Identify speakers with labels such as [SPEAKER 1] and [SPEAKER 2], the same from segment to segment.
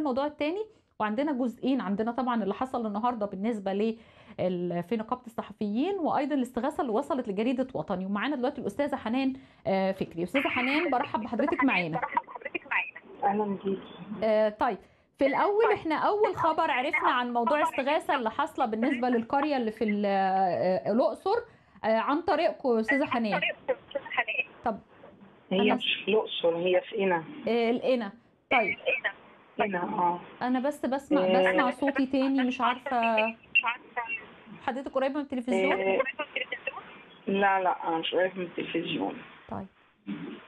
[SPEAKER 1] الموضوع التاني وعندنا جزئين عندنا طبعا اللي حصل النهارده بالنسبة ل في نقابه الصحفيين وأيضا الاستغاثة اللي وصلت لجريدة وطني. ومعانا دلوقتي الأستاذة حنان آه، فكري. أستاذة حنان برحب بحضرتك معانا.
[SPEAKER 2] أهلا بيكي.
[SPEAKER 1] آه، طيب. في الأول إحنا أول خبر عرفنا عن موضوع الاستغاثة اللي حاصلة بالنسبة للقرية اللي في ال- آه، الأقصر آه، عن طريقكم أستاذة حنان.
[SPEAKER 2] هي
[SPEAKER 1] أنا-
[SPEAKER 2] مش في الأقصر هي في قنا
[SPEAKER 1] آه، القنا طيب.
[SPEAKER 2] آه.
[SPEAKER 1] أنا بس بسمع
[SPEAKER 2] آه.
[SPEAKER 1] بسمع صوتي تاني مش عارفة حضرتك قريبه من التلفزيون؟
[SPEAKER 2] آه، لا لا أنا مش قريب من التلفزيون.
[SPEAKER 1] طيب.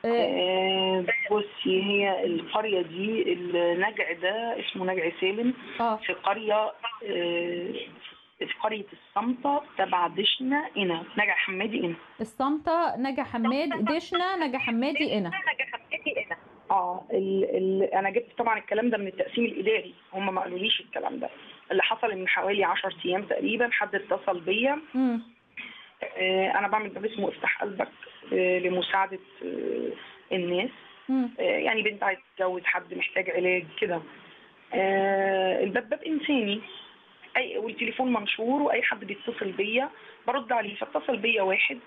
[SPEAKER 1] آه،
[SPEAKER 2] آه، بصي هي القرية دي النجع ده اسمه نجع سالم.
[SPEAKER 1] آه.
[SPEAKER 2] في قرية آه، في قرية الصمته تبع دشنا قنا نجع حمادي قنا
[SPEAKER 1] الصمتة نجا حماد دشنا نجا حمادي قنا
[SPEAKER 2] آه ال ال أنا جبت طبعا الكلام ده من التقسيم الإداري هم ما قالوليش الكلام ده اللي حصل من حوالي 10 أيام تقريبا حد اتصل بيا. آه، أنا بعمل باب اسمه افتح قلبك آه، لمساعدة آه، الناس. آه، يعني بنت عايزه تتجوز حد محتاج علاج كده آه، الباب باب إنساني أي والتليفون منشور وأي حد بيتصل بيا برد عليه فاتصل بيا واحد.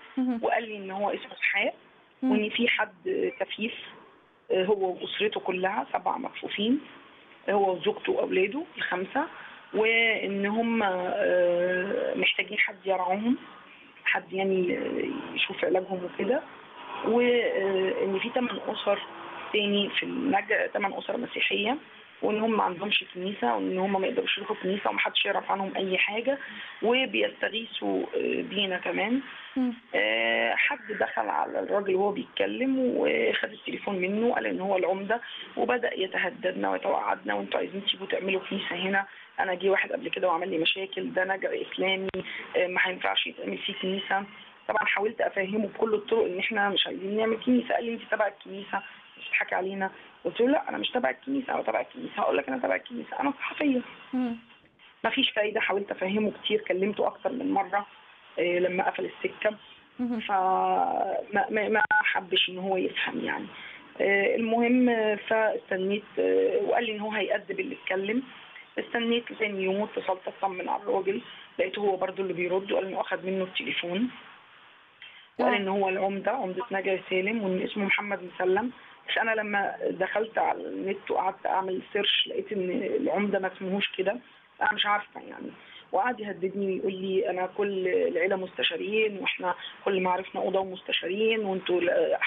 [SPEAKER 2] وقال لي إن هو اسمه اسحاق. وإن في حد كفيف هو وأسرته كلها سبع مكفوفين هو وزوجته وأولاده الخمسة وإن هم آه، محتاجين حد يرعاهم حد يعني آه، يشوف علاجهم وكده. وإن في ثمان أسر تاني في النجع ثمان أسر مسيحية. وإن هم ما عندهمش كنيسة وإن هم ما يقدروش يروحوا كنيسة ومحدش يعرف عنهم أي حاجة وبيستغيثوا آه، بينا كمان. آه، حد دخل على الراجل وهو بيتكلم وخد التليفون منه قال إن هو العمدة وبدأ يتهددنا ويتوعدنا وأنتوا عايزين تيجوا تعملوا كنيسة هنا أنا جه واحد قبل كده وعمل لي مشاكل ده نجع إسلامي آه، ما هينفعش يتعمل فيه كنيسة. طبعا حاولت أفهمه بكل الطرق إن إحنا مش عايزين نعمل كنيسة قال لي أنت تبع الكنيسة. مش بتضحكي علينا. قلت له لا أنا مش تبع الكنيسة أنا تبع الكنيسة هقول لك أنا تبع الكنيسة. أنا
[SPEAKER 1] صحفية.
[SPEAKER 2] ما فيش فايدة حاولت أفهمه كتير كلمته أكتر من مرة آه، لما قفل
[SPEAKER 1] السكة.
[SPEAKER 2] فما ما ما حبش إن هو يفهم يعني. آه، المهم فاستنيت آه، وقال لي إن هو هيأدب اللي اتكلم. استنيت تاني يوم اتصلت اطمن على الراجل. لقيته هو برضو اللي بيرد وقال إنه اخذ منه التليفون. وقال. إن هو العمدة عمدة نجا سالم وإن اسمه محمد مسلم. بس أنا لما دخلت على النت وقعدت أعمل سيرش لقيت إن العمدة ما اسمهوش كده أنا مش عارفة يعني. وقعد يهددني ويقول لي أنا كل العيلة مستشارين وإحنا كل ما عرفنا أوضة ومستشارين وأنتوا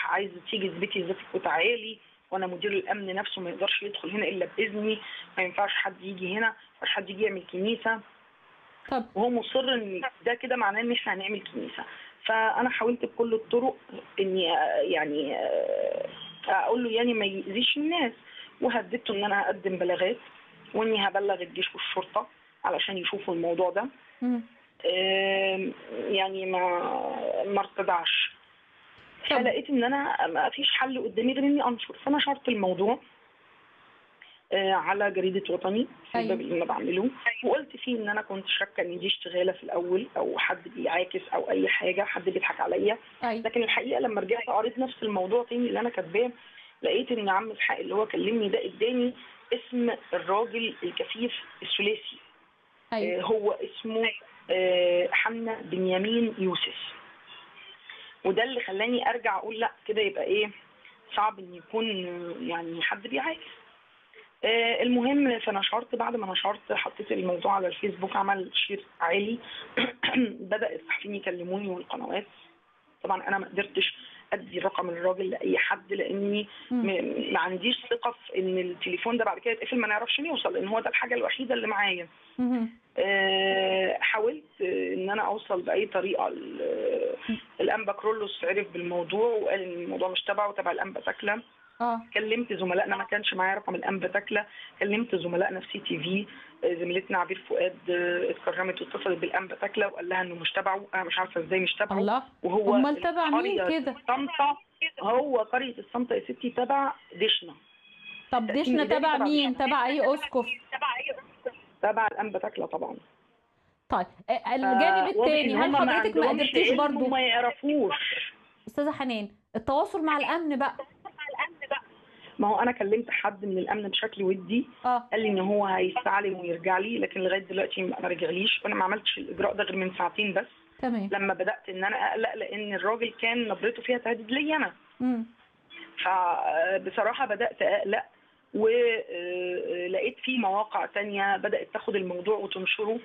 [SPEAKER 2] عايزه تيجي تثبتي ذاتك وتعالي وأنا مدير الأمن نفسه ما يقدرش يدخل هنا إلا بإذني ما ينفعش حد يجي هنا ما ينفعش حد يجي يعمل كنيسة.
[SPEAKER 1] طب
[SPEAKER 2] وهو مصر إن ده كده معناه إن إحنا هنعمل كنيسة. فأنا حاولت بكل الطرق إني يعني أقول له يعني ما يأذيش الناس. وهددته إن أنا هقدم بلاغات وإني هبلغ الجيش والشرطة علشان يشوفوا الموضوع ده. يعني ما ما ارتدعش. فلقيت إن أنا ما فيش حل قدامي غير إني أنشر. فنشرت الموضوع. على جريدة وطني في
[SPEAKER 1] أيوة.
[SPEAKER 2] الباب اللي أنا بعمله. وقلت فيه إن أنا كنت شاكة إن دي اشتغالة في الأول أو حد بيعاكس أو أي حاجة حد بيضحك عليا.
[SPEAKER 1] أيوه.
[SPEAKER 2] لكن الحقيقة لما رجعت قريت نفس الموضوع تاني اللي أنا كاتباه لقيت إن عم اسحاق اللي هو كلمني ده اداني اسم الراجل الكفيف الثلاثي. آه،
[SPEAKER 1] أيوه
[SPEAKER 2] هو اسمه آه، حنا بنيامين يوسف. وده اللي خلاني أرجع أقول لأ كده يبقى إيه صعب إن يكون آه، يعني حد بيعاكس. آه، المهم فنشرت بعد ما نشرت حطيت الموضوع على الفيسبوك عمل تشير عالي. بدأ الصحفيين يكلموني والقنوات. طبعا أنا ما قدرتش أدي رقم الراجل لأي حد لأني ما عنديش ثقة في إن التليفون ده بعد كده يتقفل ما نعرفش نوصل لأن هو ده الحاجة الوحيدة اللي معايا. آه، حاولت آه، إن أنا أوصل بأي طريقة. الأنبا كرولوس عرف بالموضوع وقال إن الموضوع مش تبعه تبع الأنبا تاكله
[SPEAKER 1] آه.
[SPEAKER 2] كلمت زملائنا ما كانش معايا رقم الانبا تاكله كلمت زملائنا في CTV آه، زميلتنا عبير فؤاد آه، اتكرمت واتصلت بالانبا تاكله وقال لها إنه مش تبعه. أنا مش عارفة إزاي مش تبعه.
[SPEAKER 1] الله.
[SPEAKER 2] وهو
[SPEAKER 1] أمال تبع مين كده؟
[SPEAKER 2] الصامتة هو قرية الصامتة يا ستي تبع دشنا
[SPEAKER 1] طب دشنا تبع
[SPEAKER 2] تبع
[SPEAKER 1] مين؟
[SPEAKER 2] دشنا.
[SPEAKER 1] تبع أي اسقف
[SPEAKER 2] تبع الانبا تاكله طبعا.
[SPEAKER 1] طيب آه، الجانب
[SPEAKER 2] إن
[SPEAKER 1] هل
[SPEAKER 2] ما
[SPEAKER 1] حضرتك ما قدرتيش
[SPEAKER 2] علم
[SPEAKER 1] برضو؟
[SPEAKER 2] وما يعرفوش.
[SPEAKER 1] أستاذة حنان التواصل مع الأمن بقى.
[SPEAKER 2] ما هو أنا كلمت حد من الأمن بشكل ودي
[SPEAKER 1] آه.
[SPEAKER 2] قال لي إن هو هيستعلم ويرجع لي لكن لغاية دلوقتي ما رجعليش. وأنا ما عملتش الإجراء ده غير من ساعتين بس.
[SPEAKER 1] تمام.
[SPEAKER 2] لما بدأت إن أنا أقلق لأن الراجل كان نبرته فيها تهديد ليا
[SPEAKER 1] أنا.
[SPEAKER 2] فبصراحه بدأت أقلق ولقيت في مواقع تانية بدأت تاخد الموضوع وتنشره. آه،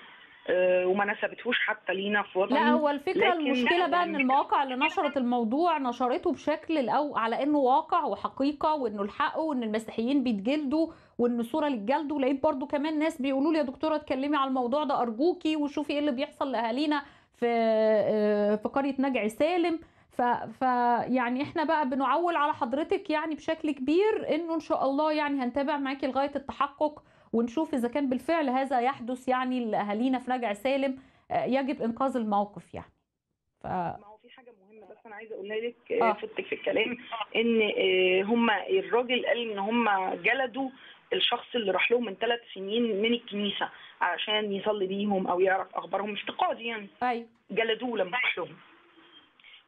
[SPEAKER 2] وما نسبتهوش حتى لينا في وطني
[SPEAKER 1] لا هو
[SPEAKER 2] الفكرة
[SPEAKER 1] المشكلة بقى إن المواقع اللي نشرت الموضوع نشرته بشكل الأو على إنه واقع وحقيقة وإنه الحق وإن المسيحيين بيتجلدوا وإن صوره للجلد ولقيت برضو كمان ناس بيقولوا لي يا دكتورة اتكلمي على الموضوع ده أرجوكي وشوفي إيه اللي بيحصل لأهالينا في آه، في قرية نجع سالم ف, ف يعني إحنا بقى بنعول على حضرتك يعني بشكل كبير إنه إن شاء الله يعني هنتابع معاكي لغاية التحقق ونشوف إذا كان بالفعل هذا يحدث يعني لأهالينا في نجع سالم آه، يجب إنقاذ الموقف يعني. ف
[SPEAKER 2] ما هو في حاجة مهمة بس أنا عايزة أقولها لك
[SPEAKER 1] آه.
[SPEAKER 2] آه. فتك في الكلام إن آه، هم الراجل قال إن هم جلدوا الشخص اللي راح لهم من ثلاث سنين من الكنيسة علشان يصلي بيهم أو يعرف أخبارهم افتقادي يعني.
[SPEAKER 1] أيوه.
[SPEAKER 2] جلدوه لما راح لهم.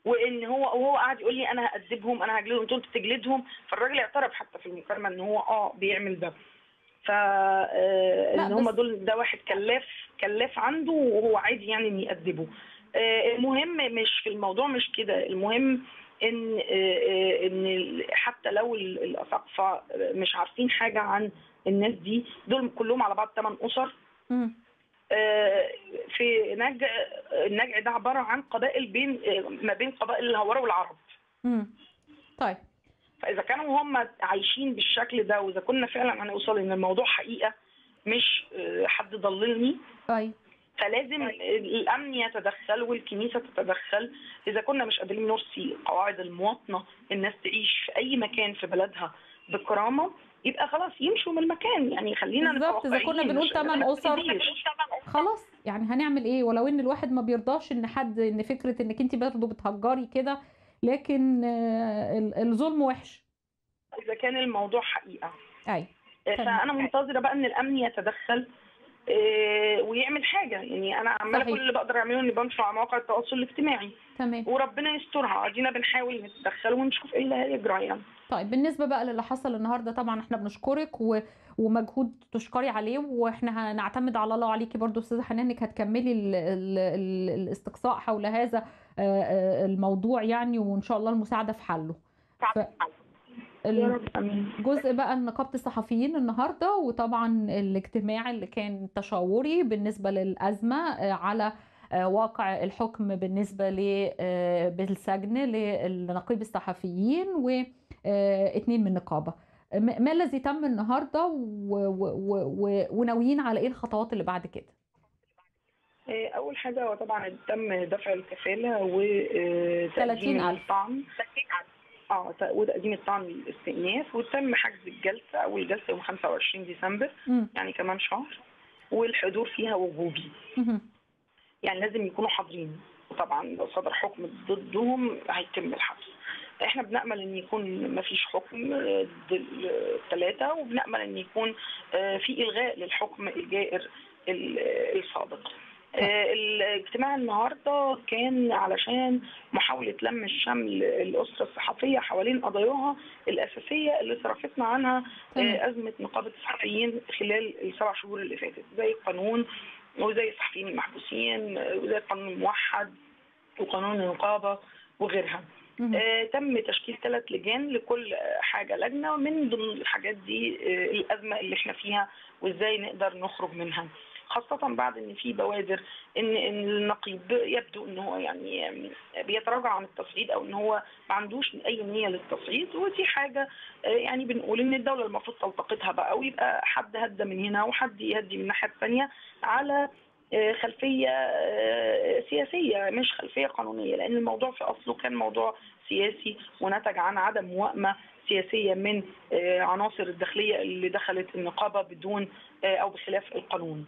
[SPEAKER 2] وإن هو وهو قاعد يقول لي أنا هأدبهم أنا هجلدهم أنتوا بتجلدهم؟ فالراجل اعترف حتى في المكالمة إن هو آه بيعمل ده. ف آه، إن هم دول ده واحد كلاف كلاف عنده وهو عادي يعني ان يأدبه. آه، المهم مش في الموضوع مش كده. المهم إن آه، إن حتى لو ال- الاساقفه مش عارفين حاجة عن الناس دي دول كلهم على بعض ثمان أسر. في نجع النجع ده عبارة عن قبائل بين ما بين قبائل الهوارة والعرب.
[SPEAKER 1] طيب.
[SPEAKER 2] فإذا كانوا هم عايشين بالشكل ده وإذا كنا فعلا هنوصل إن الموضوع حقيقة مش آه، حد ضللني
[SPEAKER 1] أيوه
[SPEAKER 2] فلازم الأمن يتدخل والكنيسة تتدخل إذا كنا مش قادرين نرسي قواعد المواطنة الناس تعيش في أي مكان في بلدها بكرامة يبقى خلاص يمشوا من المكان يعني خلينا
[SPEAKER 1] بالظبط، إذا كنا بنقول أسر.
[SPEAKER 2] تبتديش.
[SPEAKER 1] خلاص يعني هنعمل إيه ولو إن الواحد ما بيرضاش إن حد إن فكرة إنك أنت برضه بتهجري كده لكن آه، ال- الظلم وحش.
[SPEAKER 2] إذا كان الموضوع حقيقة.
[SPEAKER 1] أيوه تمام.
[SPEAKER 2] فأنا منتظرة بقى إن الأمن يتدخل آه، ويعمل حاجة. يعني أنا
[SPEAKER 1] عمالة.
[SPEAKER 2] كل اللي بقدر أعمله إني بنشر على مواقع التواصل الاجتماعي.
[SPEAKER 1] تمام.
[SPEAKER 2] وربنا يسترها. ادينا بنحاول نتدخل ونشوف إيه اللي هيجرى يعني.
[SPEAKER 1] طيب بالنسبة بقى للي حصل النهارده طبعا إحنا بنشكرك و... ومجهود تشكري عليه وإحنا هنعتمد على الله عليكي برضو أستاذة حنان إنك هتكملي ال... ال... ال... الاستقصاء حول هذا الموضوع يعني وإن شاء الله المساعدة في حله. ف... جزء بقى نقابة الصحفيين النهاردة وطبعا الاجتماع اللي كان تشاوري بالنسبة للأزمة آه، على واقع الحكم بالنسبة آه، بالسجن للنقيب الصحفيين واثنين من النقابة م- ما الذي تم النهاردة وناويين على إيه الخطوات اللي بعد كده
[SPEAKER 2] آه، أول حاجة هو طبعا تم دفع الكفالة و
[SPEAKER 1] 30,000.
[SPEAKER 2] تقديم الطعن آه وتقديم الطعن للاستئناف وتم حجز الجلسة أول جلسة يوم 25 ديسمبر
[SPEAKER 1] مم.
[SPEAKER 2] يعني كمان شهر والحضور فيها وجوبي. يعني لازم يكونوا حاضرين. وطبعا لو صدر حكم ضدهم هيتم الحبس إحنا بنأمل إن يكون ما فيش حكم ضد الثلاثة وبنأمل إن يكون آه، في إلغاء للحكم الجائر ال- السابق. آه، الاجتماع النهارده كان علشان محاولة لم الشمل الأسرة الصحفية حوالين قضاياها الأساسية اللي صرفتنا عنها. آه، أزمة نقابة الصحفيين خلال السبع شهور اللي فاتت زي القانون وزي الصحفيين المحبوسين وزي القانون الموحد وقانون النقابة وغيرها. آه، تم تشكيل ثلاث لجان لكل حاجة لجنة من ضمن الحاجات دي آه، الأزمة اللي إحنا فيها وإزاي نقدر نخرج منها خاصة بعد إن في بوادر إن إن النقيب يبدو إن هو يعني بيتراجع عن التصعيد أو إن هو ما عندوش أي نية للتصعيد. ودي حاجة آه، يعني بنقول إن الدولة المفروض تلتقطها بقى ويبقى حد هدى من هنا وحد يهدي من الناحية الثانية على آه، خلفية آه، سياسية مش خلفية قانونية. لأن الموضوع في أصله كان موضوع سياسي ونتج عن عدم موائمة سياسية من عناصر الداخلية اللي دخلت النقابة بدون أو بخلاف القانون.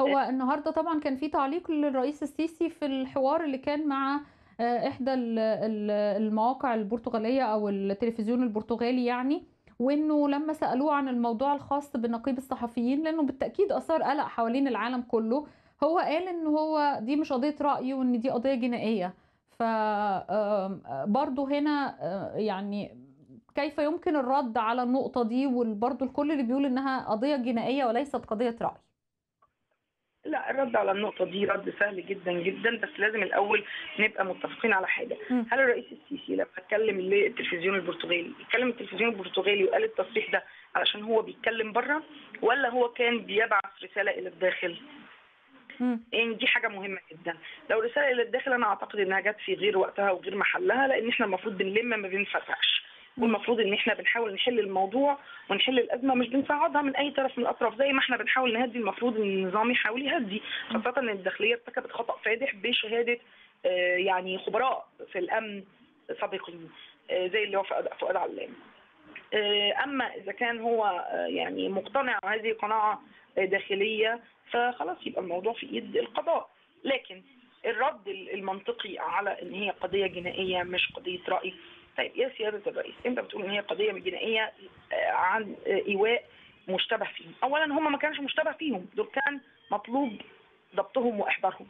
[SPEAKER 1] هو النهارده طبعا كان في تعليق للرئيس السيسي في الحوار اللي كان مع آه، إحدى ال- ال- المواقع البرتغالية أو التلفزيون البرتغالي يعني وإنه لما سألوه عن الموضوع الخاص بنقيب الصحفيين لأنه بالتأكيد آثار قلق حوالين العالم كله هو قال ان هو دي مش قضية رأي وإن دي قضية جنائية. ف برضه هنا آه، يعني كيف يمكن الرد على النقطة دي؟ وبرضه الكل اللي بيقول إنها قضية جنائية وليست قضية رأي.
[SPEAKER 2] لا الرد على النقطة دي رد سهل جدا جدا بس لازم الأول نبقى متفقين على حاجة. هل الرئيس السيسي لما اتكلم للتلفزيون البرتغالي اتكلم التلفزيون البرتغالي وقال التصريح ده علشان هو بيتكلم بره ولا هو كان بيبعث رسالة إلى الداخل. يعني دي حاجة مهمة جدا لو رسالة إلى الداخل أنا أعتقد إنها جت في غير وقتها وغير محلها لأن إحنا المفروض بنلم ما بنفتحش والمفروض إن إحنا بنحاول نحل الموضوع ونحل الأزمة مش بنصعدها من أي طرف من الأطراف زي ما إحنا بنحاول نهدي المفروض إن النظام يحاول يهدي. خاصة إن الداخلية ارتكبت خطأ فادح بشهادة آه، يعني خبراء في الأمن سابقين آه، زي اللي هو فؤاد علام. آه، أما إذا كان هو يعني مقتنع وهذه قناعه داخلية فخلاص يبقى الموضوع في إيد القضاء. لكن الرد المنطقي على إن هي قضية جنائية مش قضية رأي طيب يا سيادة الرئيس انت بتقول إن هي قضية جنائيه آه، عن آه، إيواء مشتبه فيهم؟ اولا هم ما كانش مشتبه فيهم دول كان مطلوب ضبطهم وإحضارهم.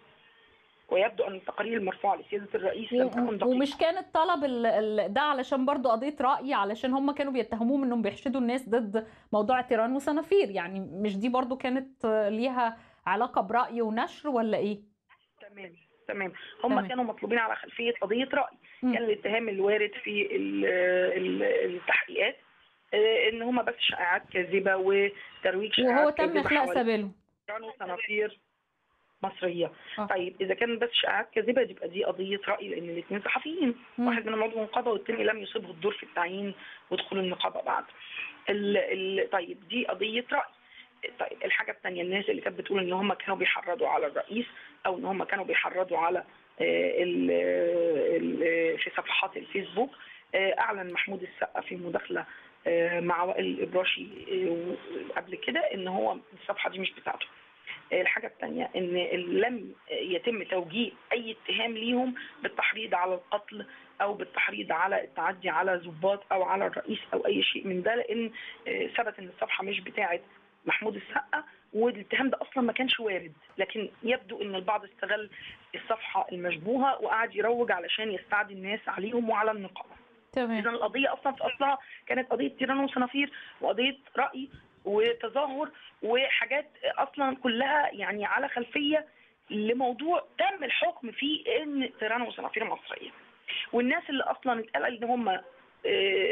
[SPEAKER 2] ويبدو أن التقارير المرفوعه لسيادة الرئيس لم تكن دقيقة.
[SPEAKER 1] ومش كان الطلب ال- ال- ده علشان برضو قضية رأي علشان هم كانوا بيتهموهم إنهم بيحشدوا الناس ضد موضوع تيران وصنافير. يعني مش دي برضو كانت ليها علاقة برأي ونشر ولا إيه؟
[SPEAKER 2] تمام. تمام هم
[SPEAKER 1] تمام.
[SPEAKER 2] كانوا مطلوبين على خلفية قضية رأي
[SPEAKER 1] مم.
[SPEAKER 2] كان الاتهام الوارد في ال- ال- التحقيقات آه، إن هم بس شائعات كاذبة وترويج شائعات
[SPEAKER 1] وهو تم
[SPEAKER 2] حوالين
[SPEAKER 1] سبيله
[SPEAKER 2] وصنافير مصرية
[SPEAKER 1] آه.
[SPEAKER 2] طيب إذا كان بس شائعات كاذبة يبقى دي قضية رأي لأن الاثنين صحفيين
[SPEAKER 1] مم.
[SPEAKER 2] واحد منهم عضو نقابه والثاني لم يصبه الدور في التعيين ودخول النقابة بعد ال ال طيب دي قضية رأي طيب الحاجة الثانية الناس اللي كانت بتقول إن هم كانوا بيحرضوا على الرئيس أو إن هم كانوا بيحرضوا على آه، ال ال في صفحات الفيسبوك آه، أعلن محمود السقا في مداخلة آه، مع وائل الابراشي آه، قبل كده إن هو الصفحة دي مش بتاعته. الحاجة الثانية إن لم يتم توجيه أي اتهام ليهم بالتحريض على القتل أو بالتحريض على التعدي على ضباط أو على الرئيس أو أي شيء من ده آه، ثبت إن الصفحة مش بتاعة محمود السقا والاتهام ده أصلا ما كانش وارد. لكن يبدو إن البعض استغل الصفحة المشبوهة وقعد يروج علشان يستعدي الناس عليهم وعلى النقابة. إذا
[SPEAKER 1] تمام
[SPEAKER 2] القضية أصلا في أصلها كانت قضية تيران وصنافير وقضية رأي وتظاهر وحاجات أصلا كلها يعني على خلفية لموضوع تم الحكم فيه إن تيران وصنافير مصرية. والناس اللي أصلا اتقال إن هم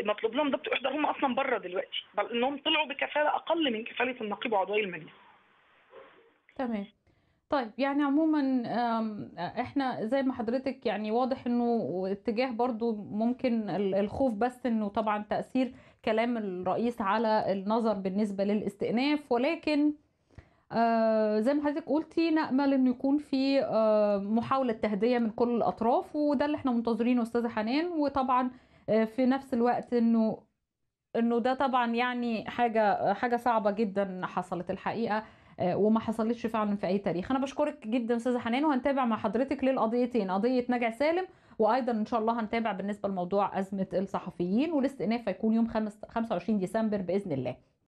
[SPEAKER 2] مطلوب لهم ضبط إحضار هم أصلا بره دلوقتي. بل إنهم طلعوا بكفالة أقل من كفالة النقيب وعضوي المجلس
[SPEAKER 1] تمام. طيب يعني عموما إحنا زي ما حضرتك يعني واضح إنه اتجاه برضو ممكن ال- الخوف بس إنه طبعا تأثير كلام الرئيس على النظر بالنسبة للاستئناف. ولكن آه، زي ما حضرتك قلتي نأمل إنه يكون في آه، محاولة تهدئة من كل الأطراف وده اللي إحنا منتظرينه أستاذة حنان. وطبعا آه، في نفس الوقت إنه إنه ده طبعا يعني حاجة حاجة صعبة جدا حصلت الحقيقة آه، وما حصلتش فعلا في أي تاريخ. أنا بشكرك جدا أستاذة حنان وهنتابع مع حضرتك للقضيتين قضية نجع سالم وأيضا إن شاء الله هنتابع بالنسبة لموضوع أزمة الصحفيين والاستئناف هيكون يوم 5 25 ديسمبر بإذن الله.